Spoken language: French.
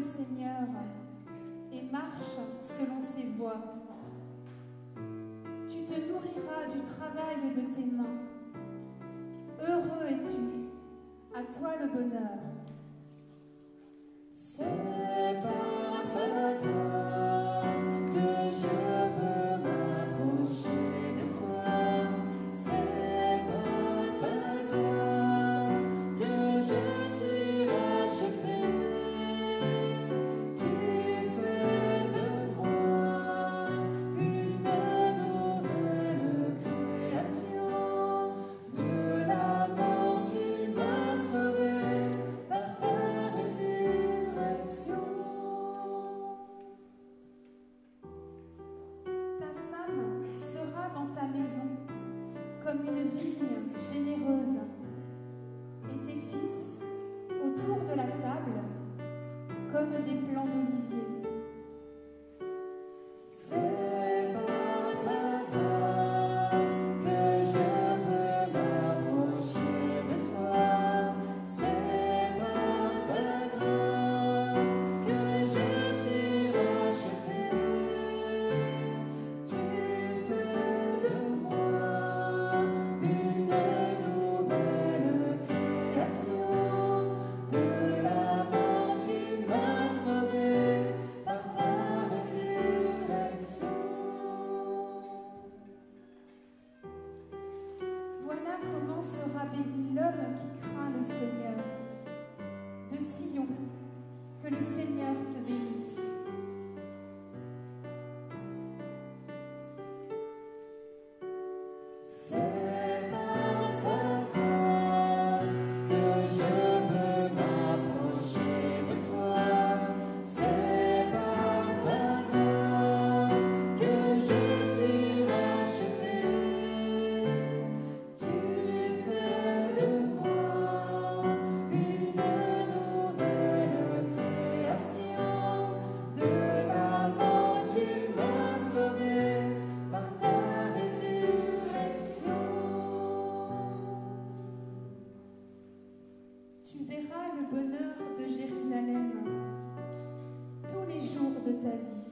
Seigneur et marche selon ses voies. Tu te nourriras du travail de tes mains. Heureux es-tu, à toi le bonheur. Comme une vigne généreuse, et tes fils autour de la table comme des plants d'olivier. Sera béni l'homme qui craint le Seigneur? De Sion, que le Seigneur te bénisse. Tu verras le bonheur de Jérusalem tous les jours de ta vie.